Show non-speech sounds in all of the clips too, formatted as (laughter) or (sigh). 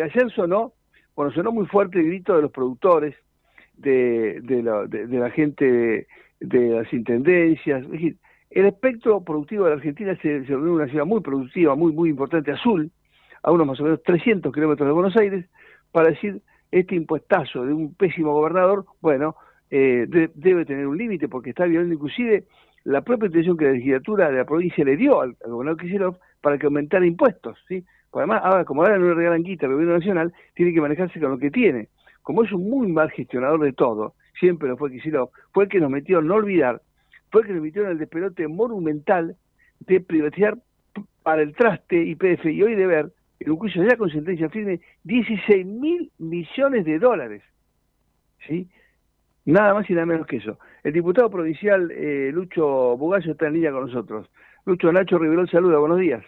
que ayer sonó, bueno, sonó muy fuerte el grito de los productores, de, la, gente de, las intendencias. Es decir, el espectro productivo de la Argentina se, se en una ciudad muy productiva, muy, muy importante, azul, a unos más o menos 300 kilómetros de Buenos Aires, para decir, este impuestazo de un pésimo gobernador, bueno, eh, debe tener un límite porque está violando inclusive la propia intención que la legislatura de la provincia le dio al, gobernador Kicillof para que aumentara impuestos, ¿sí? Además, ahora, como ahora no le regalan guita al gobierno nacional, tiene que manejarse con lo que tiene. Como es un muy mal gestionador de todo, siempre lo fue Kicillof, fue el que nos metió, no olvidar, fue el que nos metió en el despelote monumental de privatizar para el traste IPF y hoy de ver, en un juicio ya con sentencia firme, 16 mil millones de dólares. ¿Sí? Nada más y nada menos que eso. El diputado provincial eh, Lucho Bugallo está en línea con nosotros. Lucho Nacho Riverol saluda, buenos días.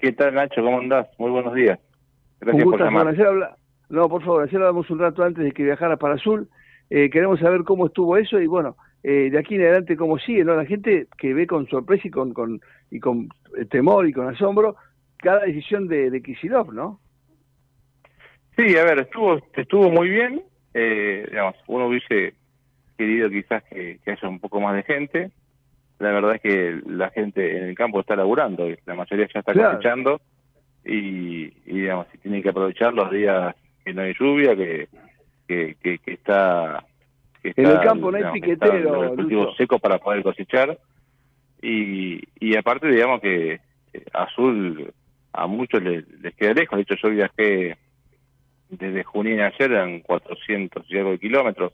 ¿Qué tal Nacho? ¿Cómo andás? Muy buenos días. Gracias por llamar. No, por favor, ayer hablamos un rato antes de que viajara para Azul. Eh, queremos saber cómo estuvo eso y bueno, eh, de aquí en adelante cómo sigue, ¿no? La gente que ve con sorpresa y con, con y con temor y con asombro cada decisión de, de Kisilov, ¿no? Sí, a ver, estuvo estuvo muy bien eh, digamos, uno hubiese querido quizás que, haya un poco más de gente. La verdad es que la gente en el campo está laburando, y la mayoría ya está cosechando y, digamos, si tiene que aprovechar los días que no hay lluvia, que, que, que, está... en el campo no hay piquetero. cultivo seco para poder cosechar. Y, y aparte, digamos que Azul a muchos les, les queda lejos. De hecho, yo viajé desde Junín ayer eran 400 y algo de kilómetros.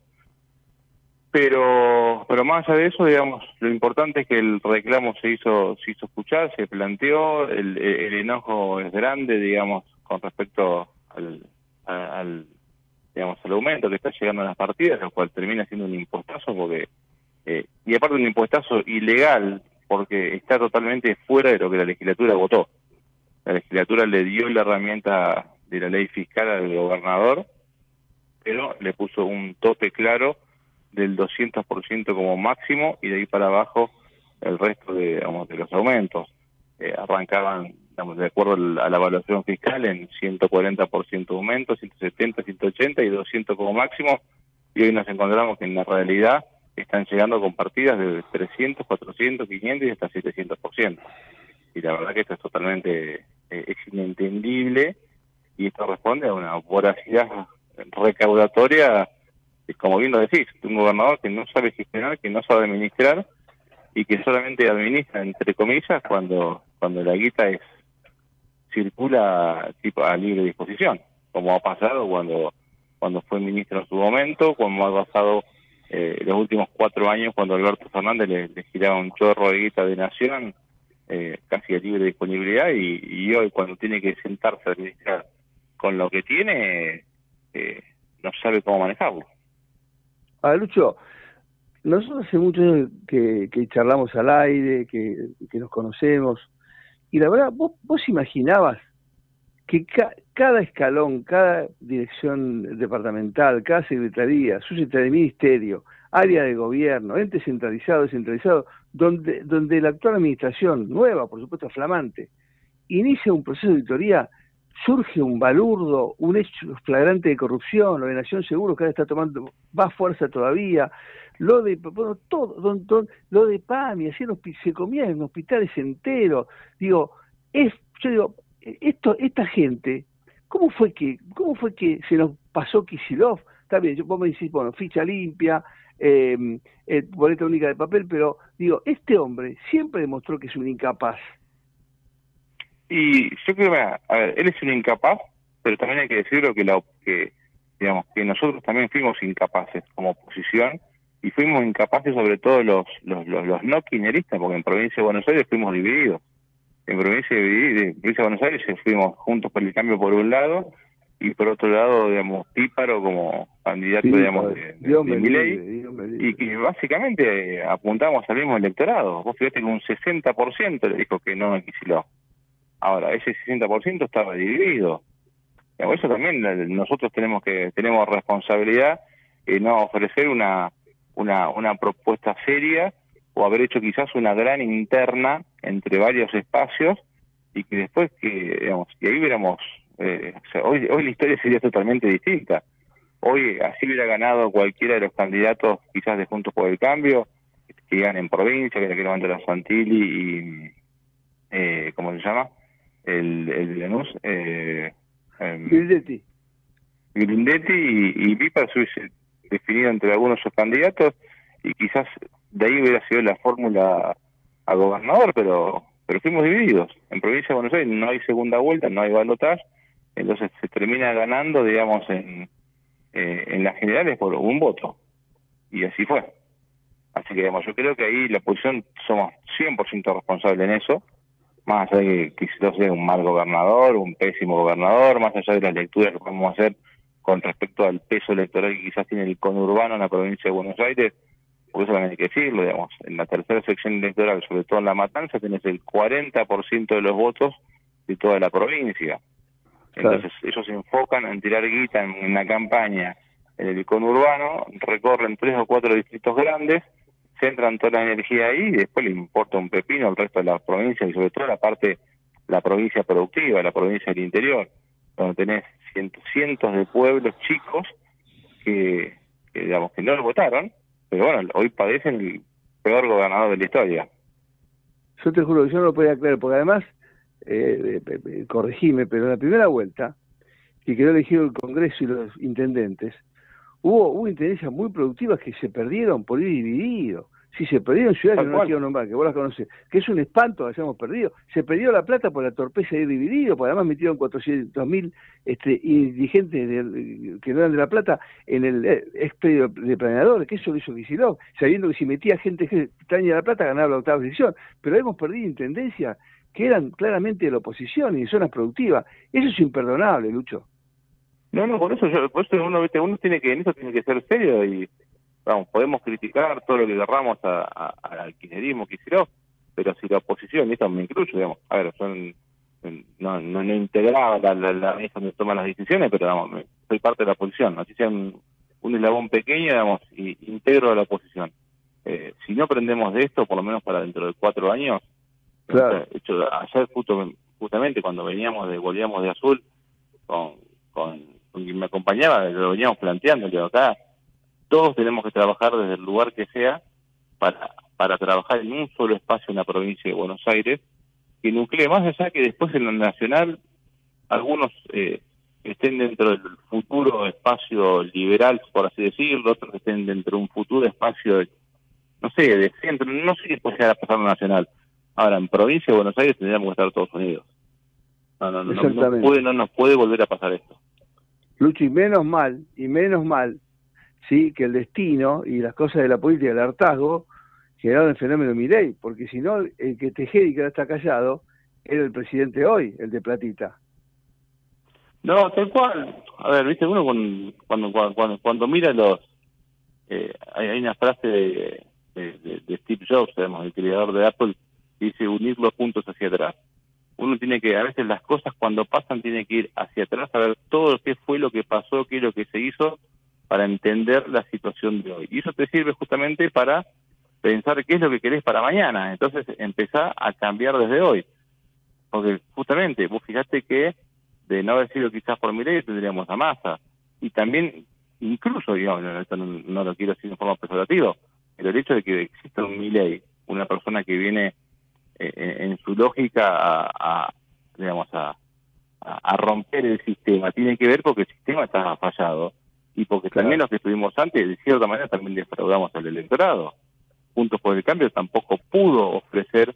Pero, pero más allá de eso, digamos, lo importante es que el reclamo se hizo, se hizo escuchar, se planteó, el, enojo es grande, digamos, con respecto al, al, digamos, al aumento que está llegando a las partidas, lo cual termina siendo un impuestazo porque, eh, y aparte un impuestazo ilegal, porque está totalmente fuera de lo que la legislatura votó. La legislatura le dio la herramienta de la ley fiscal al gobernador, pero le puso un tope claro del 200% como máximo y de ahí para abajo el resto de, los aumentos. Eh, arrancaban, digamos, de acuerdo a la evaluación fiscal, en 140% de aumento, 170, 180 y 200 como máximo, y hoy nos encontramos que en la realidad están llegando con partidas de 300, 400, 500 y hasta 700%. Y la verdad que esto es totalmente eh, es inentendible y esto responde a una voracidad recaudatoria, como bien lo decís, un gobernador que no sabe gestionar, que no sabe administrar y que solamente administra, entre comillas, cuando, cuando la guita es circula tipo a libre disposición, como ha pasado cuando, cuando fue ministro en su momento, como ha pasado eh, los últimos cuatro años cuando Alberto Fernández le, giraba un chorro de guita de nación, eh, casi a libre disponibilidad, y, y hoy cuando tiene que sentarse a administrar con lo que tiene, eh, no sabe cómo manejarlo. A ver, Lucho, nosotros hace mucho que, que charlamos al aire, que, nos conocemos, y la verdad, vos, imaginabas que cada escalón, cada dirección departamental, cada secretaría, su secretaría de ministerio, área de gobierno, ente centralizado, descentralizado, donde, donde la actual administración, nueva, por supuesto, flamante, inicia un proceso de auditoría surge un balurdo, un hecho flagrante de corrupción, lo de Nación Seguro que ahora está tomando más fuerza todavía, lo de bueno, todo, don, lo de PAMI, así se comía en hospitales enteros, digo, es, yo digo, esto, esta gente, ¿cómo fue que, cómo fue que se nos pasó Kisilov? Está bien, vos me decís, bueno, ficha limpia, eh, eh, boleta única de papel, pero digo, este hombre siempre demostró que es un incapaz. Y yo creo que, a ver, él es un incapaz, pero también hay que decirlo que, la, que, digamos, que nosotros también fuimos incapaces como oposición y fuimos incapaces sobre todo los, los, los, no quineristas, porque en provincia de Buenos Aires fuimos divididos. En provincia de, provincia de Buenos Aires fuimos juntos por el cambio por un lado y por otro lado, digamos, Píparo como candidato, digamos, de, de, y que básicamente apuntamos al mismo electorado. Vos fíjate que un 60% le dijo que no a Ahora, ese 60% estaba dividido. Eso también nosotros tenemos que tenemos responsabilidad en no ofrecer una, una, una propuesta seria o haber hecho quizás una gran interna entre varios espacios y que después que, digamos, y ahí hubiéramos, Eh, hoy, hoy la historia sería totalmente distinta. Hoy así hubiera ganado cualquiera de los candidatos, quizás de Juntos por el Cambio, que iban en provincia, que era que levanta la Santilli y, eh, ¿cómo se llama? El, el de Lanús. Eh, em, Grindetti. Grindetti y, y Pipa se hubiese definido entre algunos de sus candidatos y quizás de ahí hubiera sido la fórmula a gobernador, pero pero fuimos divididos. En provincia de Buenos Aires no hay segunda vuelta, no hay balotaje, entonces se termina ganando, digamos, en, eh, en las generales por un voto. Y así fue. Así que, digamos, yo creo que ahí la oposición somos 100% responsables en eso, más allá de que quizás sea un mal gobernador, un pésimo gobernador, más allá de las lecturas que podemos hacer con respecto al peso electoral que quizás tiene el conurbano en la provincia de Buenos Aires, por eso también hay que decirlo, digamos, en la tercera sección electoral, sobre todo en La Matanza, tenés el 40% de los votos de toda la provincia. Entonces ellos se enfocan en tirar guita en una campaña en el conurbano, recorren tres o cuatro distritos grandes, centran toda la energía ahí y después le importa un pepino al resto de la provincia y sobre todo la parte, la provincia productiva, la provincia del interior, donde tenés cientos, cientos de pueblos chicos que, digamos que no lo votaron pero bueno, hoy padecen el peor gobernador de la historia. Yo te juro que yo no lo podía creer, porque además, eh, corregime, pero en la primera vuelta, que quedó elegido el Congreso y los intendentes, hubo, hubo intendencias muy productivas que se perdieron por ir dividido. Si se perdieron ciudades que no quiero nombrar, que vos las conocés, que es un espanto que hayamos perdido. Se perdió la plata por la torpeza de ir dividido, porque además metieron 400.000 este, indigentes que no eran de la plata en el eh, expedio de planeadores, que eso lo hizo Kicillof, sabiendo que si metía gente que extraña la plata ganaba la octava posición. Pero hemos perdido intendencias que eran claramente de la oposición y de zonas productivas. Eso es imperdonable, Lucho. No, no, por eso, yo, por eso uno, uno tiene que, en eso tiene que ser serio y vamos, podemos criticar todo lo que agarramos al alquilerismo que hicieron, pero si la oposición, y esto me incluyo, digamos, a ver, son, no, no, no integraba la, la, mesa donde toman las decisiones, pero vamos, soy parte de la oposición, así sea un, eslabón pequeño, digamos, y integro a la oposición. Eh, si no aprendemos de esto, por lo menos para dentro de cuatro años, claro. hecho, ayer justo, justamente cuando veníamos de, volvíamos de azul, con, quien me acompañaba, lo veníamos planteando, que acá todos tenemos que trabajar desde el lugar que sea para, para trabajar en un solo espacio en la provincia de Buenos Aires, que nuclee más allá que después en lo nacional algunos eh, estén dentro del futuro espacio liberal, por así decirlo, otros estén dentro de un futuro espacio, no sé, de centro, no sé qué puede llegar a pasar nacional. Ahora, en provincia de Buenos Aires tendríamos que estar todos unidos. No, no, no, no, puede, no nos puede volver a pasar esto. Lucho, y menos mal, y menos mal ¿sí? que el destino y las cosas de la política del hartazgo generaron el fenómeno Mirey, porque si no, el que Tejeri, que ahora está callado, era el presidente hoy, el de Platita. No, tal cual. A ver, viste, uno cuando, cuando, mira los... Eh, hay, una frase de, de, Steve Jobs, digamos, el creador de Apple, dice unir los puntos hacia atrás. Uno tiene que, a veces las cosas cuando pasan, tiene que ir hacia atrás a ver todo lo que fue lo que pasó, qué es lo que se hizo, para entender la situación de hoy. Y eso te sirve justamente para pensar qué es lo que querés para mañana. Entonces empezá a cambiar desde hoy. Porque justamente, vos fijaste que de no haber sido quizás por mi ley tendríamos a masa. Y también, incluso, digamos, esto no, lo quiero decir en forma pejorativa, pero el hecho de que exista un ley una persona que viene eh, en su lógica a, digamos, a, a romper el sistema, tiene que ver porque el sistema está fallado y porque también los que estuvimos antes, de cierta manera, también defraudamos al electorado. Puntos por el Cambio tampoco pudo ofrecer,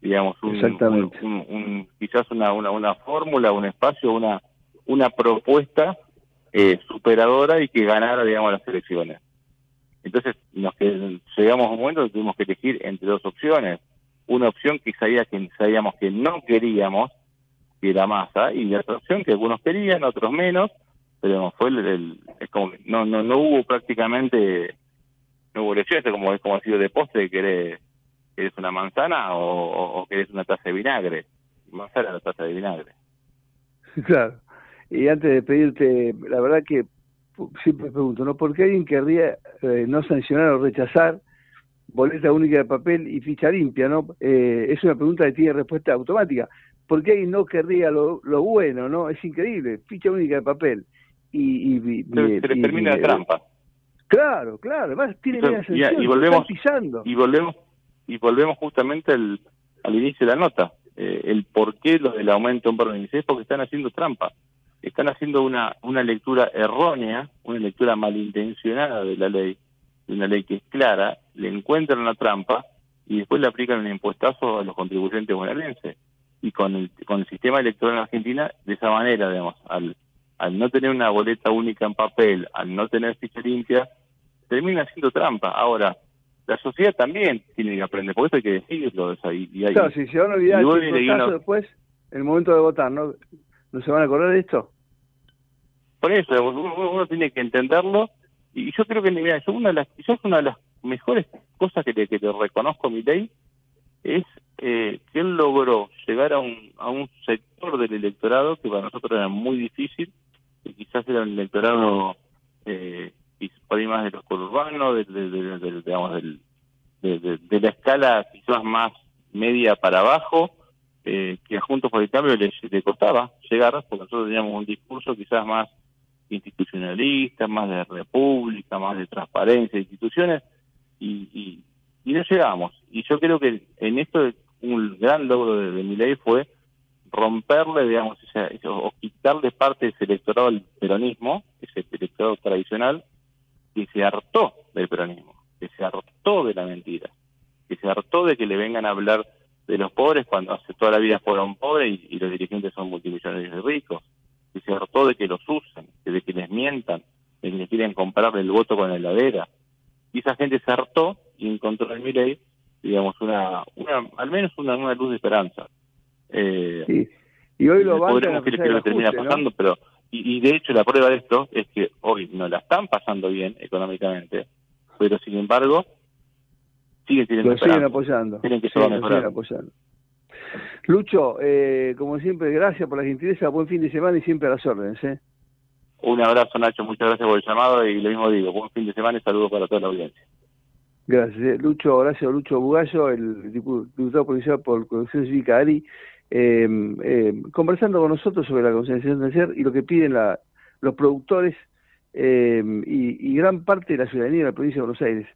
digamos, un, quizás una, una, una fórmula, un espacio, una, una propuesta eh, superadora y que ganara, digamos, las elecciones. Entonces, nos que llegamos a un momento que tuvimos que elegir entre dos opciones. Una opción que, sabía, que sabíamos que no queríamos, que era masa, y la otra opción que algunos querían, otros menos, pero fue el, es como no no no hubo prácticamente no hubo elecciones como es como sido de postre que eres, una manzana o, o, que eres una taza de vinagre era la taza de vinagre. (laughs) Claro. Y antes de pedirte la verdad que siempre pregunto no por qué alguien querría eh, no sancionar o rechazar boleta única de papel y ficha limpia no eh, es una pregunta que tiene respuesta automática ¿por qué no querría lo, bueno, no? Es increíble, ficha única de papel. Y, y, se, le termina la trampa. Claro, claro, además tiene y, y, volvemos, y volvemos y volvemos justamente al, al inicio de la nota. Eh, el por qué lo del aumento en permiso es porque están haciendo trampa. Están haciendo una, una lectura errónea, una lectura malintencionada de la ley, de una ley que es clara, le encuentran una trampa y después le aplican un impuestazo a los contribuyentes bonaerenses. Y con el, con el sistema electoral en Argentina, de esa manera, digamos, al, al no tener una boleta única en papel, al no tener ficha limpia, termina haciendo trampa. Ahora, la sociedad también tiene que aprender, por eso hay que decirlo. y, claro, si se van a olvidar el después, en el momento de votar, ¿no, ¿no se van a acordar de esto? Por eso, uno, tiene que entenderlo, y yo creo que mira, una de las, quizás una de las mejores cosas que te, que te reconozco mi ley es eh, que él logró llegar a un, a un sector del electorado que para nosotros era muy difícil, que quizás era un electorado eh, por ahí más de los urbanos, de, de, digamos, de, la escala quizás más media para abajo, eh, que a Juntos por el Cambio le, costaba llegar, porque nosotros teníamos un discurso quizás más institucionalista, más de república, más de transparencia de instituciones, y, y, y no llegamos. Y yo creo que en esto un gran logro de, mi ley fue romperle, digamos, o quitarle parte de ese electorado al peronismo, ese electorado tradicional, que se hartó del peronismo, que se hartó de la mentira, que se hartó de que le vengan a hablar de los pobres cuando hace toda la vida fueron pobres y, los dirigentes son multimillonarios y ricos, que se hartó de que los usen, de que les mientan, de que les quieren comprar el voto con la heladera. Y esa gente se hartó y encontró en mi ley, digamos, una, una al menos una, una luz de esperanza. Eh, sí. Y hoy lo van a que, lo termina pasando, pero y, de hecho la prueba de esto es que hoy no la están pasando bien económicamente, pero sin embargo siguen teniendo siguen apoyando. Tienen que siguen, apoyando. Lucho, eh, como siempre, gracias por la gentileza, buen fin de semana y siempre a las órdenes. ¿eh? Un abrazo, Nacho, muchas gracias por el llamado y lo mismo digo, buen fin de semana y saludos para toda la audiencia. Gracias, eh. Lucho, gracias Lucho Bugallo, el diputado provincial por Colección Cívica ARI eh, eh, conversando con nosotros sobre la concienciación de ayer y lo que piden la, los productores eh, y, y, gran parte de la ciudadanía de la provincia de Buenos Aires.